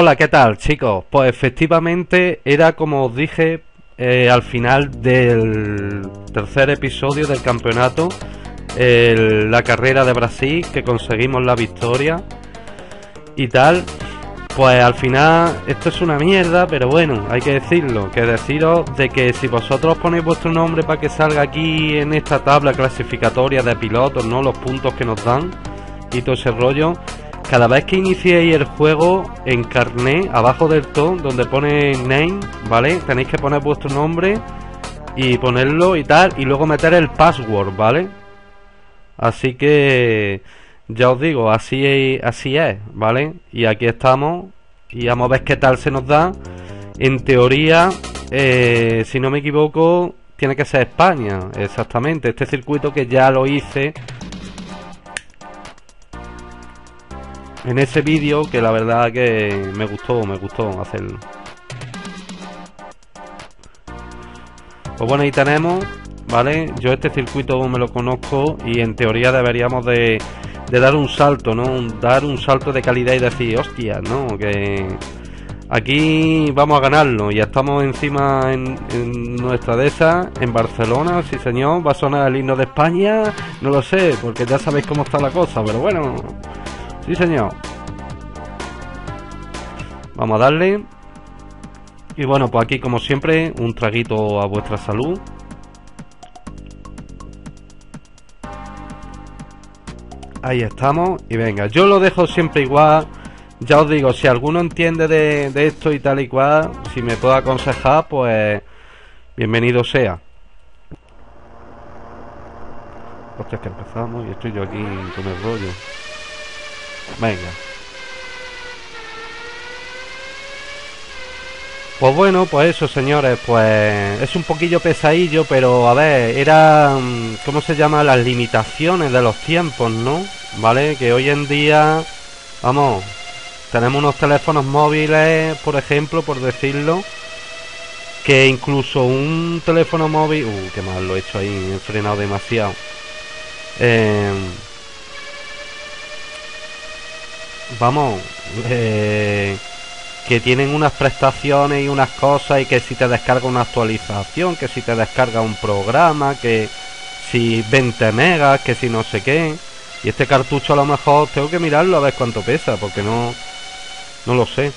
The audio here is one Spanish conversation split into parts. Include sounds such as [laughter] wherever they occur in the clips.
Hola, ¿qué tal chicos? Pues efectivamente era como os dije eh, al final del tercer episodio del campeonato, la carrera de Brasil, que conseguimos la victoria y tal. Pues al final esto es una mierda, pero bueno, hay que decirlo, que deciros de que si vosotros ponéis vuestro nombre para que salga aquí en esta tabla clasificatoria de pilotos, ¿no? Los puntos que nos dan y todo ese rollo, cada vez que iniciéis el juego en carné, abajo del todo, donde pone name, ¿vale? Tenéis que poner vuestro nombre y ponerlo y tal, y luego meter el password, ¿vale? Así que ya os digo, así, así es, ¿vale? Y aquí estamos y vamos a ver qué tal se nos da. En teoría, eh, si no me equivoco, tiene que ser España, exactamente. Este circuito que ya lo hice en ese vídeo, que la verdad que me gustó, me gustó hacerlo. Pues bueno, ahí tenemos, ¿vale? Yo este circuito me lo conozco y en teoría deberíamos de, dar un salto, ¿no? Dar un salto de calidad y decir, hostia, ¿no? Que aquí vamos a ganarlo. Ya estamos encima en, nuestra de esas, en Barcelona, sí señor. Va a sonar el himno de España, no lo sé, porque ya sabéis cómo está la cosa, pero bueno, sí señor. Vamos a darle. Y bueno, pues aquí como siempre, un traguito a vuestra salud. Ahí estamos. Y venga, yo lo dejo siempre igual. Ya os digo, si alguno entiende de, esto y tal y cual, si me puede aconsejar, pues bienvenido sea. Hostia, que empezamos y estoy yo aquí con el rollo. Venga. Pues bueno, pues eso, señores, pues es un poquillo pesadillo, pero a ver, era, mm, ¿cómo se llama? Las limitaciones de los tiempos, ¿no? ¿Vale? Que hoy en día, vamos, tenemos unos teléfonos móviles, por ejemplo, por decirlo, que incluso un teléfono móvil, uh, qué mal lo he hecho ahí, he frenado demasiado. Eh, vamos, eh, que tienen unas prestaciones y unas cosas y que si te descarga una actualización, que si te descarga un programa, que si 20 megas, que si no sé qué. Y este cartucho a lo mejor tengo que mirarlo a ver cuánto pesa, porque no, no lo sé.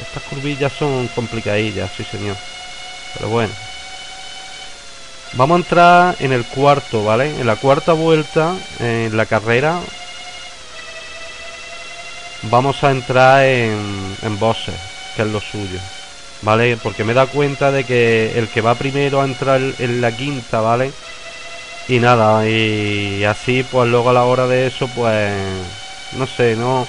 Estas curvillas son complicadillas, sí señor. Pero bueno. Vamos a entrar en el cuarto, ¿vale? En la cuarta vuelta, en la carrera, vamos a entrar en, en bosses, que es lo suyo, ¿vale? Porque me he dado cuenta de que el que va primero a entrar en la quinta, ¿vale? Y nada, y así pues luego a la hora de eso, pues no sé, no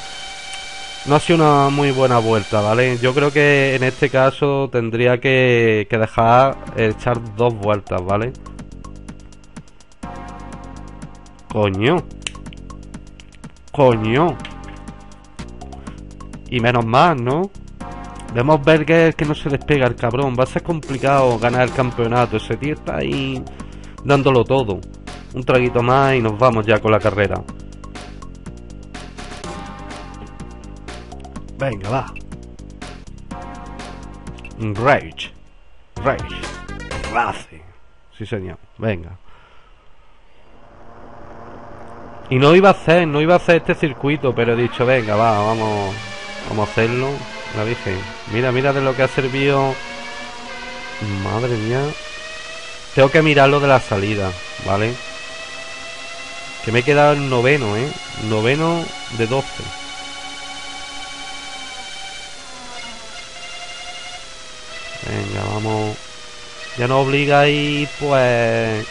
no ha sido una muy buena vuelta, ¿vale? Yo creo que en este caso tendría que, que dejar echar dos vueltas, ¿vale? Coño. Coño. Y menos más, ¿no? Vemos ver que, que no se despega el cabrón. Va a ser complicado ganar el campeonato. Ese tío está ahí dándolo todo. Un traguito más y nos vamos ya con la carrera. Venga, va. Rage. Rage. Race. Sí, señor. Venga. Y no iba a hacer, no iba a hacer este circuito, pero he dicho, venga, va, vamos, vamos a hacerlo. La Virgen. Mira, mira de lo que ha servido. Madre mía. Tengo que mirar lo de la salida, ¿vale? Que me he quedado en noveno, ¿eh? Noveno de 12. Venga, vamos. Ya nos obliga ahí, pues...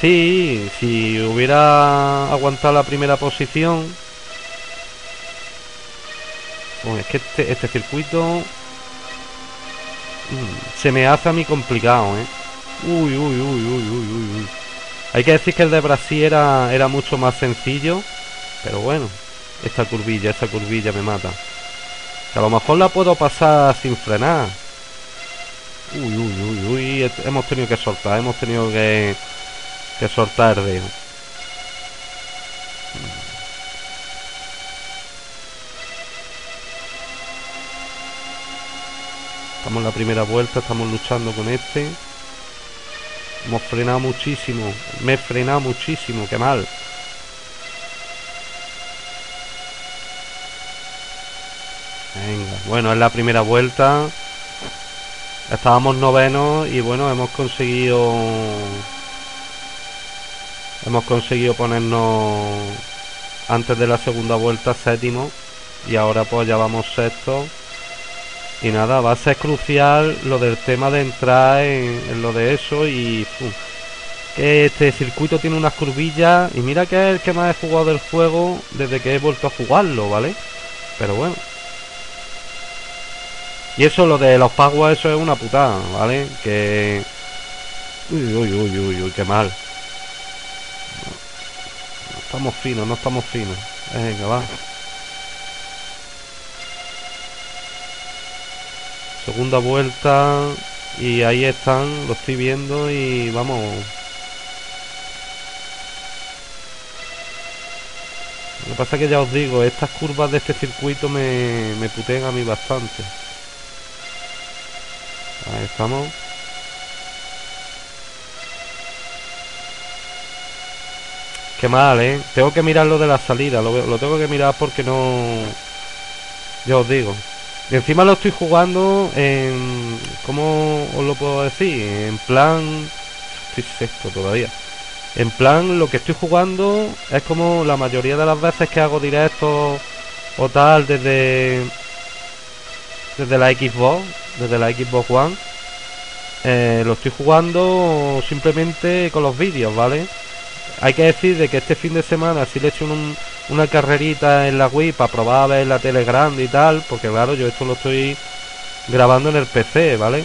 Sí, si hubiera aguantado la primera posición... Pues es que este, este circuito... mm, Se me hace a mí complicado, ¿eh? Uy, uy, uy, uy, uy, uy, uy. Hay que decir que el de Brasil era, era mucho más sencillo. Pero bueno, esta curvilla, esta curvilla me mata. Que a lo mejor la puedo pasar sin frenar. Uy, uy, uy, uy. Hemos tenido que soltar, hemos tenido que, que soltar de... Estamos en la primera vuelta, estamos luchando con este. Hemos frenado muchísimo. Me he frenado muchísimo, qué mal. Venga, bueno, es la primera vuelta. Estábamos novenos y bueno, hemos conseguido... Hemos conseguido ponernos antes de la segunda vuelta séptimo y ahora pues ya vamos sexto y nada, va a ser crucial lo del tema de entrar en, lo de eso y que este circuito tiene unas curvillas y mira que es el que más he jugado del juego desde que he vuelto a jugarlo, ¿vale? Pero bueno. Y eso, lo de los paguas, eso es una putada, ¿vale? Que... Uy, uy, uy, uy, uy, qué mal. No estamos finos, no estamos finos. Venga, va. Segunda vuelta y ahí están, lo estoy viendo y vamos. Lo que pasa es que ya os digo, estas curvas de este circuito me, putean a mí bastante. Ahí estamos. Qué mal, ¿eh? Tengo que mirar lo de la salida, lo, lo tengo que mirar porque no... Ya os digo. Encima lo estoy jugando en... ¿Cómo os lo puedo decir? En plan... Estoy sexto todavía. En plan, lo que estoy jugando es como la mayoría de las veces que hago directos o tal desde... Desde la Xbox, desde la Xbox One. Eh, lo estoy jugando simplemente con los vídeos, ¿vale? Hay que decir de que este fin de semana si le he hecho un, una carrerita en la Wii para probar a ver la tele grande y tal, porque claro, yo esto lo estoy grabando en el PC, ¿vale?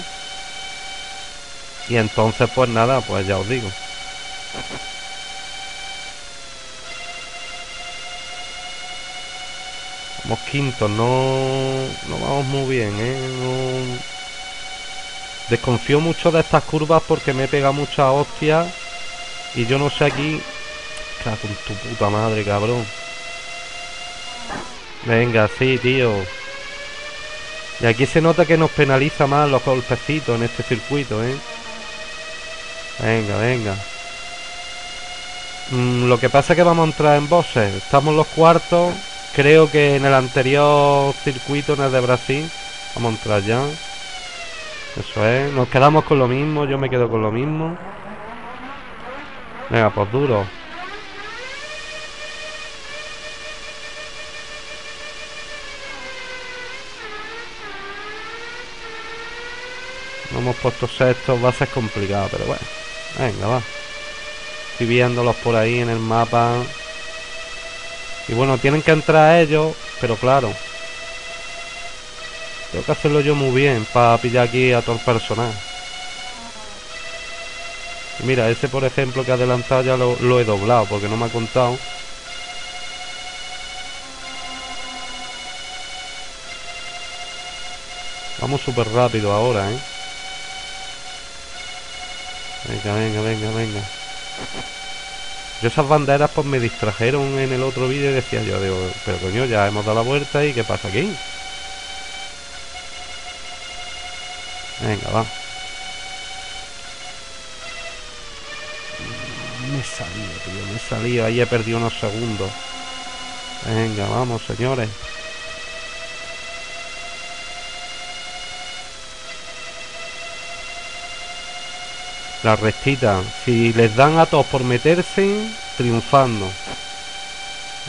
Y entonces pues nada, pues ya os digo. Vamos quintos, no, no vamos muy bien, ¿eh? Desconfío mucho de estas curvas porque me pega mucha hostia y yo no sé aquí... Con tu puta madre, cabrón. Venga, sí, tío. Y aquí se nota que nos penaliza más los golpecitos en este circuito, ¿eh? Venga, venga. Mm, lo que pasa es que vamos a entrar en bosses. Estamos los cuartos. Creo que en el anterior circuito, en el de Brasil, vamos a entrar ya. Eso es. Nos quedamos con lo mismo. Yo me quedo con lo mismo. Venga, pues duro. Hemos puesto sextos, va a ser complicado, pero bueno. Venga, va. Estoy viéndolos por ahí en el mapa. Y bueno, tienen que entrar ellos, pero claro. Tengo que hacerlo yo muy bien para pillar aquí a todo el personal. Mira, ese por ejemplo que ha adelantado ya lo, lo he doblado porque no me ha contado. Vamos súper rápido ahora, ¿eh? Venga, venga, venga, venga. Yo esas banderas pues me distrajeron en el otro vídeo y decía yo, pero coño, ya hemos dado la vuelta y ¿qué pasa aquí? Venga, va. Me he salido, tío, me he salido. Ahí he perdido unos segundos. Venga, vamos, señores. La restita. Si les dan a todos por meterse, triunfando.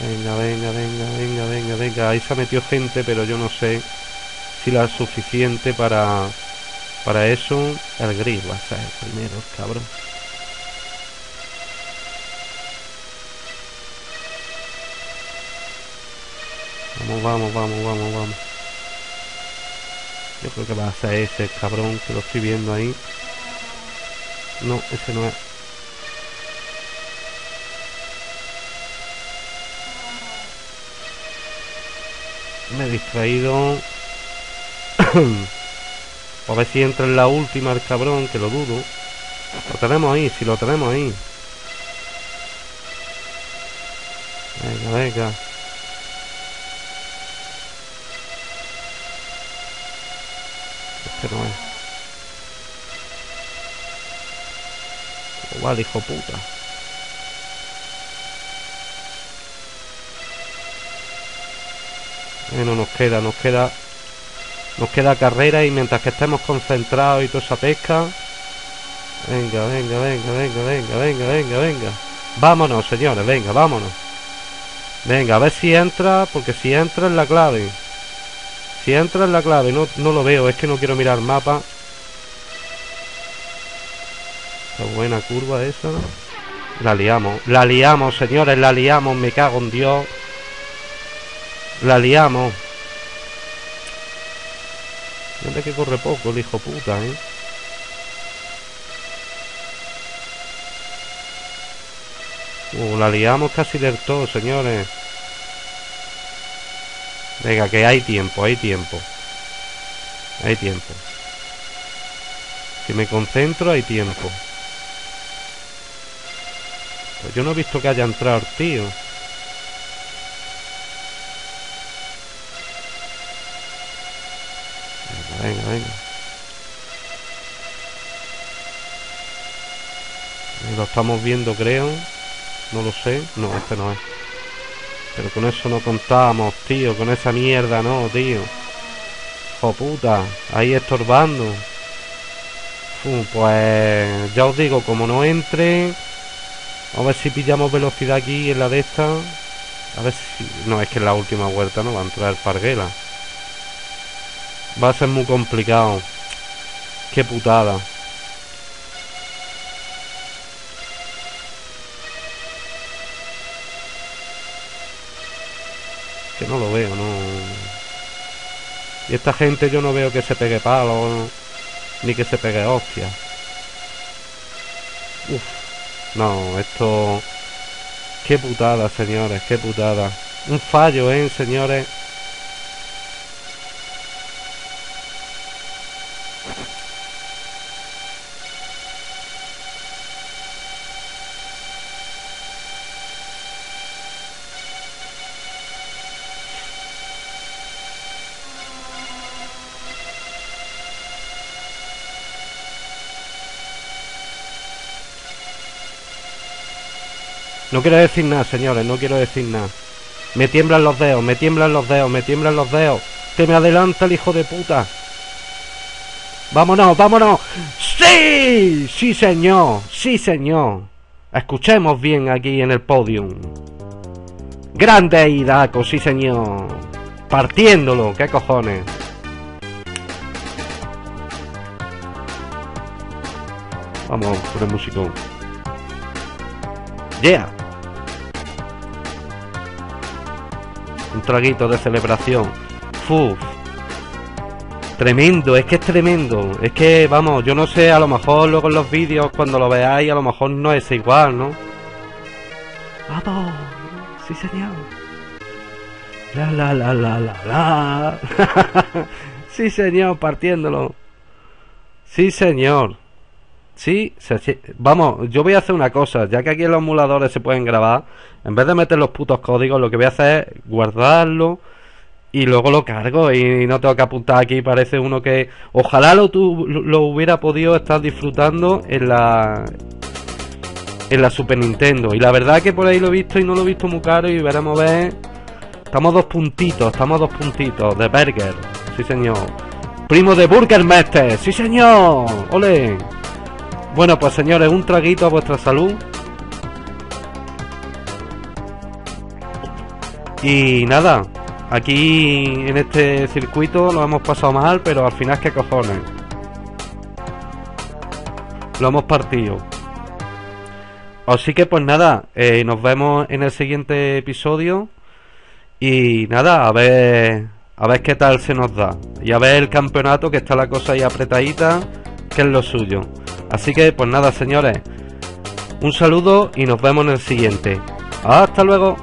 Venga, venga, venga, venga, venga, venga. Ahí se ha metido gente, pero yo no sé si la suficiente para para eso. El gris va a ser el primero, cabrón. Vamos, vamos, vamos, vamos, vamos. Yo creo que va a ser ese cabrón que lo estoy viendo ahí. No, ese no es. Me he distraído. [coughs] a ver si entra en la última el cabrón, que lo dudo. Lo tenemos ahí, si lo tenemos ahí. Venga, venga. Este no es. Vale, hijo puta. Bueno, nos queda, nos queda nos queda carrera y mientras que estemos concentrados y toda esa pesca Venga, venga, venga, venga, venga, venga, venga, venga. Vámonos, señores, venga, vámonos. Venga, a ver si entra Porque si entra es la clave. Si entra es la clave No, no lo veo, es que no quiero mirar el mapa Buena curva esa La liamos, la liamos, señores La liamos, me cago en Dios La liamos Mira que corre poco el hijo puta, ¿eh? Uh, la liamos casi del todo, señores. Venga, que hay tiempo, hay tiempo. Hay tiempo. Si me concentro, hay tiempo. Yo no he visto que haya entrado tío. venga, venga. Lo estamos viendo, creo. No lo sé. No, este no es. Pero con eso no contábamos, tío. Con esa mierda, no, tío. ¡Oh, puta! Ahí estorbando. pues ya os digo, como no entre... A ver si pillamos velocidad aquí en la de esta. A ver si... No, es que en la última vuelta no va a entrar el Parguela. Va a ser muy complicado. Qué putada. Que no lo veo, no. Y esta gente yo no veo que se pegue palo ni que se pegue hostia. Uf. No, esto. Qué putada, señores, qué putada. Un fallo, ¿eh, señores? No quiero decir nada, señores, no quiero decir nada. Me tiemblan los dedos, me tiemblan los dedos, me tiemblan los dedos. Que me adelanta el hijo de puta. Vámonos, vámonos. ¡Sí! Sí, señor. Sí, señor. Escuchemos bien aquí en el podium. Grande Idaco, sí, señor. Partiéndolo, qué cojones. Vamos por el músico. Yeah. Un traguito de celebración. Fuf. Tremendo, es que es tremendo. Es que, vamos, yo no sé, a lo mejor luego en los vídeos, cuando lo veáis, a lo mejor no es igual, ¿no? Vamos, sí señor. La la la la la la. [laughs] sí señor, partiéndolo. Sí señor. Sí, vamos, yo voy a hacer una cosa, ya que aquí en los emuladores se pueden grabar, en vez de meter los putos códigos, lo que voy a hacer es guardarlo y luego lo cargo y no tengo que apuntar aquí parece uno que ojalá lo, lo hubiera podido estar disfrutando en la en la Super Nintendo. Y la verdad que por ahí lo he visto y no lo he visto muy caro y veremos ver. Estamos dos puntitos estamos dos puntitos de Burger sí señor. Primo de Burger Master sí señor ole bueno pues señores un traguito a vuestra salud y nada Aquí en este circuito lo hemos pasado mal, pero al final que cojones. Lo hemos partido. Así que pues nada, eh, nos vemos en el siguiente episodio. Y nada, a ver, a ver qué tal se nos da. Y a ver el campeonato, que está la cosa ahí apretadita, que es lo suyo. Así que pues nada, señores. Un saludo y nos vemos en el siguiente. Hasta luego.